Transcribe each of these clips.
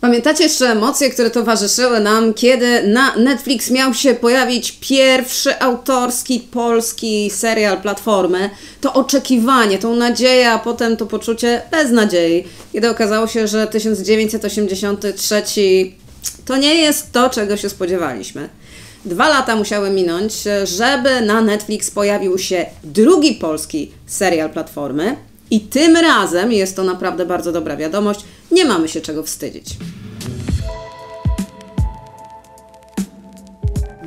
Pamiętacie jeszcze emocje, które towarzyszyły nam, kiedy na Netflix miał się pojawić pierwszy autorski polski serial Platformy? To oczekiwanie, tą nadzieję, a potem to poczucie beznadziei, kiedy okazało się, że 1983 to nie jest to, czego się spodziewaliśmy. Dwa lata musiały minąć, żeby na Netflix pojawił się drugi polski serial Platformy. I tym razem, jest to naprawdę bardzo dobra wiadomość, nie mamy się czego wstydzić.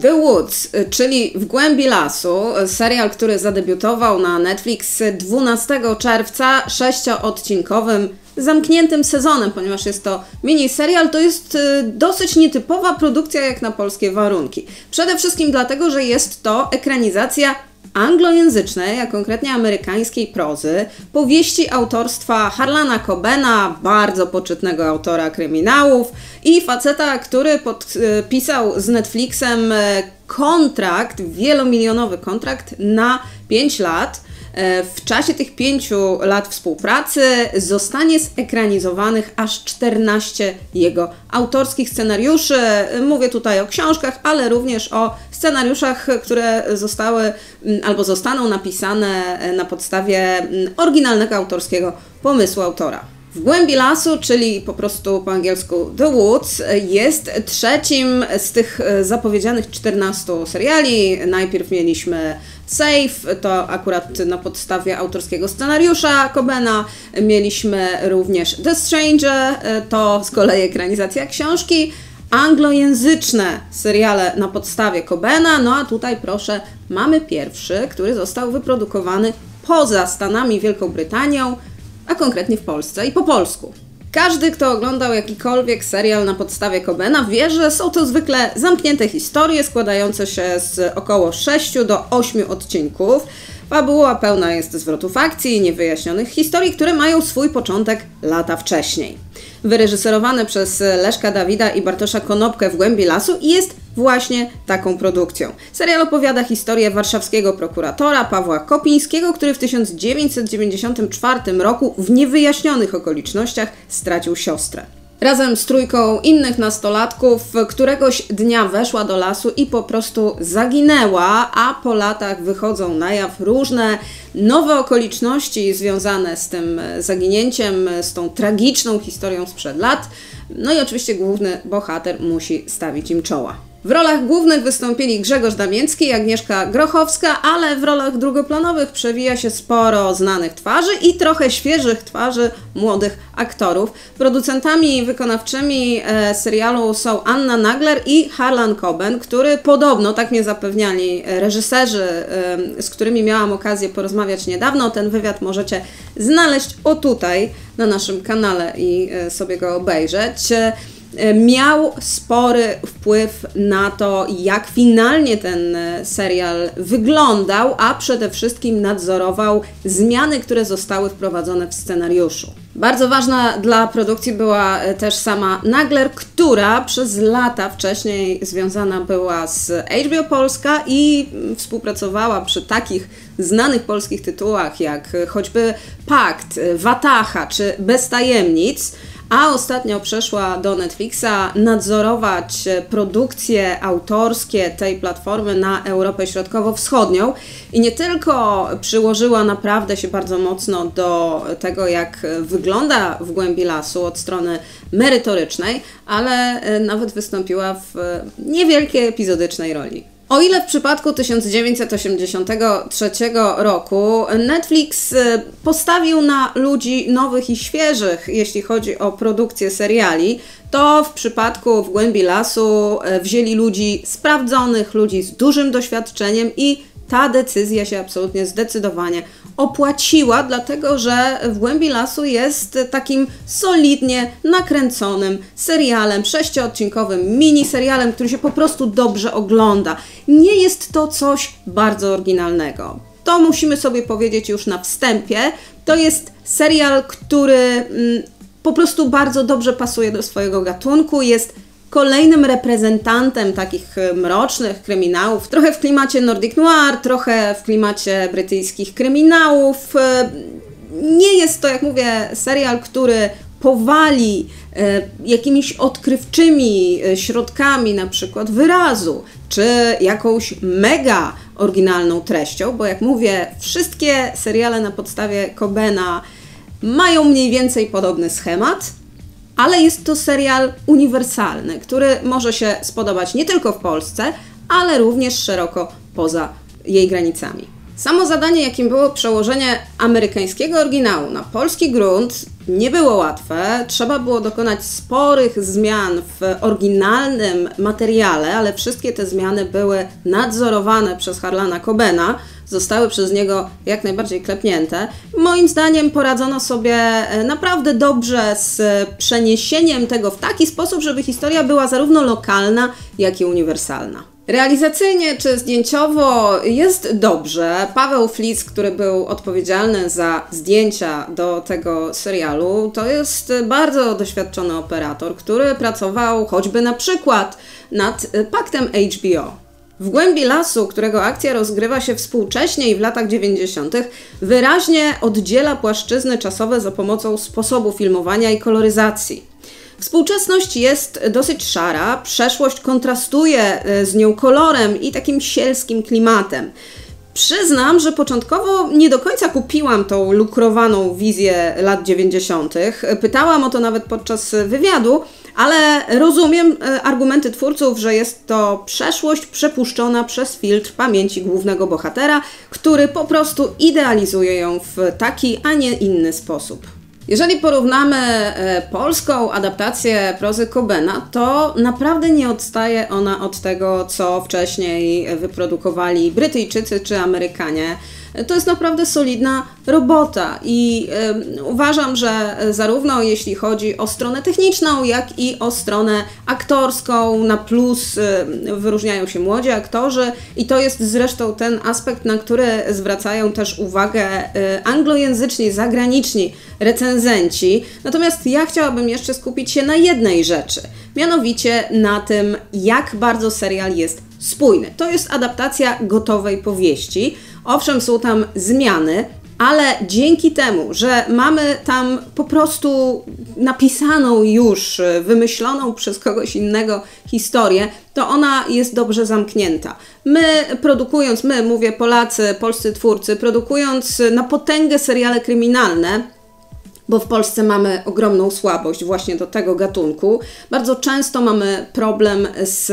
The Woods, czyli W głębi lasu, serial, który zadebiutował na Netflix 12 czerwca, sześcioodcinkowym, zamkniętym sezonem, ponieważ jest to mini serial, to jest y, dosyć nietypowa produkcja jak na polskie warunki. Przede wszystkim dlatego, że jest to ekranizacja anglojęzycznej, a konkretnie amerykańskiej prozy, powieści autorstwa Harlana Cobena, bardzo poczytnego autora kryminałów i faceta, który podpisał z Netflixem e, kontrakt, wielomilionowy kontrakt na 5 lat E, w czasie tych pięciu lat współpracy zostanie zekranizowanych aż 14 jego autorskich scenariuszy. Mówię tutaj o książkach, ale również o scenariuszach, które zostały mm, albo zostaną napisane na podstawie mm, oryginalnego autorskiego pomysłu autora. W głębi lasu, czyli po prostu po angielsku The Woods, jest trzecim z tych e, zapowiedzianych 14 seriali. Najpierw mieliśmy Safe, to akurat na podstawie autorskiego scenariusza Cobena. Mieliśmy również The Stranger, e, to z kolei ekranizacja książki. Anglojęzyczne seriale na podstawie Cobena, no a tutaj proszę, mamy pierwszy, który został wyprodukowany poza Stanami Wielką Brytanią, a konkretnie w Polsce i po polsku. Każdy, kto oglądał jakikolwiek serial na podstawie Cobena, wie, że są to zwykle zamknięte historie składające się z około 6 do 8 odcinków. Fabuła pełna jest zwrotów akcji i niewyjaśnionych historii, które mają swój początek lata wcześniej. Wyreżyserowany przez Leszka Dawida i Bartosza Konopkę w Głębi Lasu jest właśnie taką produkcją. Serial opowiada historię warszawskiego prokuratora Pawła Kopińskiego, który w 1994 roku w niewyjaśnionych okolicznościach stracił siostrę. Razem z trójką innych nastolatków któregoś dnia weszła do lasu i po prostu zaginęła, a po latach wychodzą na jaw różne nowe okoliczności związane z tym zaginięciem, z tą tragiczną historią sprzed lat. No i oczywiście główny bohater musi stawić im czoła. W rolach głównych wystąpili Grzegorz Damięcki i Agnieszka Grochowska, ale w rolach drugoplanowych przewija się sporo znanych twarzy i trochę świeżych twarzy młodych aktorów. Producentami wykonawczymi e, serialu są Anna Nagler i Harlan Coben, który podobno, tak mnie zapewniali reżyserzy, e, z którymi miałam okazję porozmawiać niedawno, ten wywiad możecie znaleźć o tutaj na naszym kanale i e, sobie go obejrzeć. E, miał spory wpływ na to, jak finalnie ten e, serial wyglądał, a przede wszystkim nadzorował zmiany, które zostały wprowadzone w scenariuszu. Bardzo ważna dla produkcji była e, też sama Nagler, która przez lata wcześniej związana była z HBO Polska i współpracowała przy takich znanych polskich tytułach jak choćby Pakt, Watacha czy Bez Tajemnic a ostatnio przeszła do Netflixa nadzorować produkcje autorskie tej platformy na Europę Środkowo-Wschodnią i nie tylko przyłożyła naprawdę się bardzo mocno do tego, jak wygląda w głębi lasu od strony merytorycznej, ale nawet wystąpiła w niewielkiej epizodycznej roli. O ile w przypadku 1983 roku Netflix y, postawił na ludzi nowych i świeżych, jeśli chodzi o produkcję seriali, to w przypadku W głębi lasu y, wzięli ludzi sprawdzonych, ludzi z dużym doświadczeniem i ta decyzja się absolutnie zdecydowanie opłaciła, dlatego że w głębi lasu jest takim solidnie nakręconym serialem, sześcioodcinkowym miniserialem, który się po prostu dobrze ogląda. Nie jest to coś bardzo oryginalnego. To musimy sobie powiedzieć już na wstępie. To jest serial, który mm, po prostu bardzo dobrze pasuje do swojego gatunku, jest kolejnym reprezentantem takich e, mrocznych kryminałów, trochę w klimacie Nordic Noir, trochę w klimacie brytyjskich kryminałów. E, nie jest to, jak mówię, serial, który powali e, jakimiś odkrywczymi środkami, na przykład wyrazu, czy jakąś mega oryginalną treścią, bo jak mówię, wszystkie seriale na podstawie Cobena mają mniej więcej podobny schemat, ale jest to serial uniwersalny, który może się spodobać nie tylko w Polsce, ale również szeroko poza jej granicami. Samo zadanie, jakim było przełożenie amerykańskiego oryginału na polski grunt, nie było łatwe. Trzeba było dokonać sporych zmian w oryginalnym materiale, ale wszystkie te zmiany były nadzorowane przez Harlana Cobena, zostały przez niego jak najbardziej klepnięte. Moim zdaniem poradzono sobie e, naprawdę dobrze z przeniesieniem tego w taki sposób, żeby historia była zarówno lokalna, jak i uniwersalna. Realizacyjnie czy zdjęciowo jest dobrze. Paweł Flis, który był odpowiedzialny za zdjęcia do tego serialu, to jest bardzo doświadczony operator, który pracował choćby na przykład nad paktem HBO. W głębi lasu, którego akcja rozgrywa się współcześnie i w latach 90., wyraźnie oddziela płaszczyzny czasowe za pomocą sposobu filmowania i koloryzacji. Współczesność jest dosyć szara, przeszłość kontrastuje e, z nią kolorem i takim sielskim klimatem. Przyznam, że początkowo nie do końca kupiłam tą lukrowaną wizję lat 90. Pytałam o to nawet podczas wywiadu, ale rozumiem e, argumenty twórców, że jest to przeszłość przepuszczona przez filtr pamięci głównego bohatera, który po prostu idealizuje ją w taki, a nie inny sposób. Jeżeli porównamy e, polską adaptację prozy Kobena, to naprawdę nie odstaje ona od tego, co wcześniej wyprodukowali Brytyjczycy czy Amerykanie. To jest naprawdę solidna robota i y, uważam, że zarówno jeśli chodzi o stronę techniczną, jak i o stronę aktorską, na plus y, wyróżniają się młodzi aktorzy i to jest zresztą ten aspekt, na który zwracają też uwagę y, anglojęzyczni, zagraniczni recenzenci. Natomiast ja chciałabym jeszcze skupić się na jednej rzeczy, mianowicie na tym, jak bardzo serial jest spójny. To jest adaptacja gotowej powieści. Owszem, są tam zmiany, ale dzięki temu, że mamy tam po prostu napisaną już, wymyśloną przez kogoś innego historię, to ona jest dobrze zamknięta. My produkując, my mówię Polacy, polscy twórcy, produkując na potęgę seriale kryminalne, bo w Polsce mamy ogromną słabość właśnie do tego gatunku. Bardzo często mamy problem z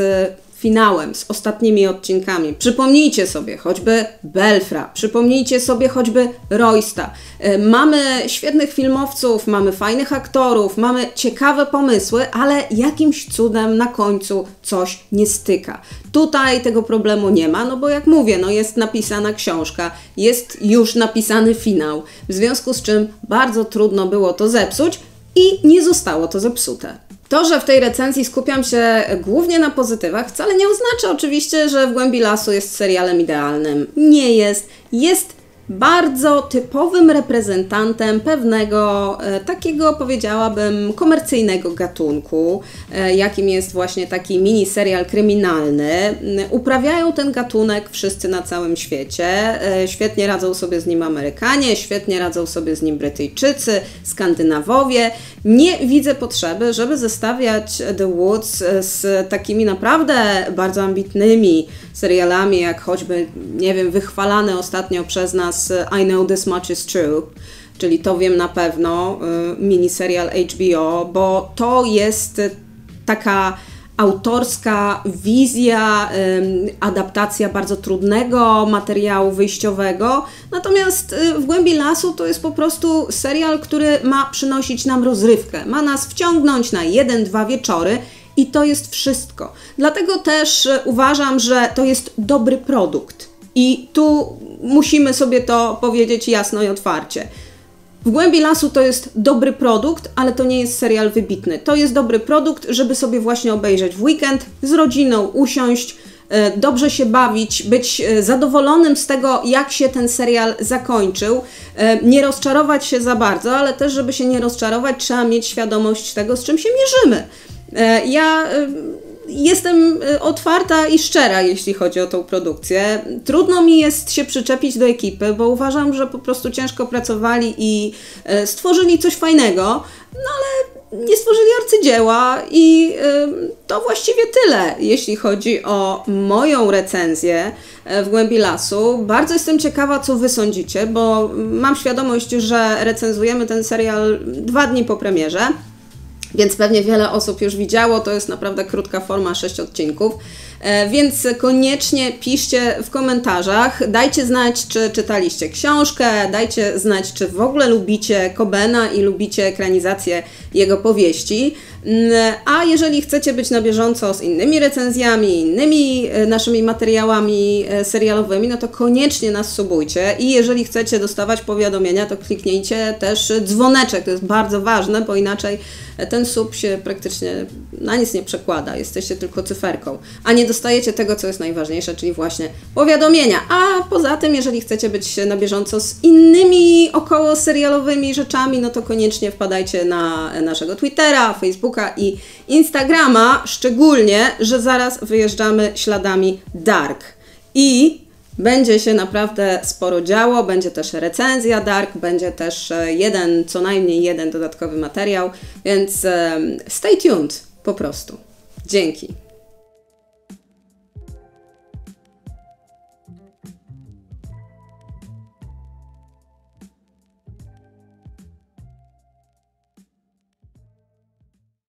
finałem, z ostatnimi odcinkami. Przypomnijcie sobie choćby Belfra, przypomnijcie sobie choćby Roysta. E, mamy świetnych filmowców, mamy fajnych aktorów, mamy ciekawe pomysły, ale jakimś cudem na końcu coś nie styka. Tutaj tego problemu nie ma, no bo jak mówię, no jest napisana książka, jest już napisany finał, w związku z czym bardzo trudno było to zepsuć i nie zostało to zepsute. To, że w tej recenzji skupiam się głównie na pozytywach, wcale nie oznacza oczywiście, że w głębi lasu jest serialem idealnym. Nie jest. Jest bardzo typowym reprezentantem pewnego e, takiego, powiedziałabym, komercyjnego gatunku, e, jakim jest właśnie taki mini serial kryminalny. Uprawiają ten gatunek wszyscy na całym świecie. E, świetnie radzą sobie z nim Amerykanie, świetnie radzą sobie z nim Brytyjczycy, Skandynawowie. Nie widzę potrzeby, żeby zestawiać The Woods z takimi naprawdę bardzo ambitnymi serialami, jak choćby, nie wiem, wychwalane ostatnio przez nas I Know This Much Is True, czyli To Wiem na pewno, y, miniserial HBO, bo to jest taka autorska wizja, adaptacja bardzo trudnego materiału wyjściowego. Natomiast y, w głębi lasu to jest po prostu serial, który ma przynosić nam rozrywkę, ma nas wciągnąć na jeden, dwa wieczory i to jest wszystko. Dlatego też uważam, że to jest dobry produkt. I tu musimy sobie to powiedzieć jasno i otwarcie. W głębi lasu to jest dobry produkt, ale to nie jest serial wybitny. To jest dobry produkt, żeby sobie właśnie obejrzeć w weekend, z rodziną usiąść, e, dobrze się bawić, być e, zadowolonym z tego, jak się ten serial zakończył. Nie rozczarować się za bardzo, ale też, żeby się nie rozczarować, trzeba mieć świadomość tego, z czym się mierzymy. E, ja e, jestem e, otwarta i szczera, jeśli chodzi o tą produkcję. Trudno mi jest się przyczepić do ekipy, bo uważam, że po prostu ciężko pracowali i stworzyli coś fajnego. no ale nie stworzyli arcydzieła i y, to właściwie tyle, jeśli chodzi o moją recenzję w głębi lasu. Bardzo jestem ciekawa, co Wy sądzicie, bo mam świadomość, że recenzujemy ten serial dwa dni po premierze. Więc pewnie wiele osób już widziało, to jest naprawdę krótka forma, 6 odcinków. E, więc koniecznie piszcie w komentarzach, dajcie znać, czy czytaliście książkę, dajcie znać, czy w ogóle lubicie Kobena i lubicie ekranizację jego powieści. Mm, a jeżeli chcecie być na bieżąco z innymi recenzjami, innymi e, naszymi materiałami e, serialowymi, no to koniecznie nas subujcie i jeżeli chcecie dostawać powiadomienia, to kliknijcie też dzwoneczek, to jest bardzo ważne, bo inaczej ten sub się praktycznie na nic nie przekłada, jesteście tylko cyferką, a nie dostajecie tego, co jest najważniejsze, czyli właśnie powiadomienia. A poza tym, jeżeli chcecie być na bieżąco z innymi około serialowymi rzeczami, no to koniecznie wpadajcie na naszego Twittera, Facebooka i Instagrama, szczególnie, że zaraz wyjeżdżamy śladami Dark. I będzie się naprawdę sporo działo, będzie też recenzja Dark, będzie też e, jeden, co najmniej jeden dodatkowy materiał, więc stay tuned po prostu. Dzięki.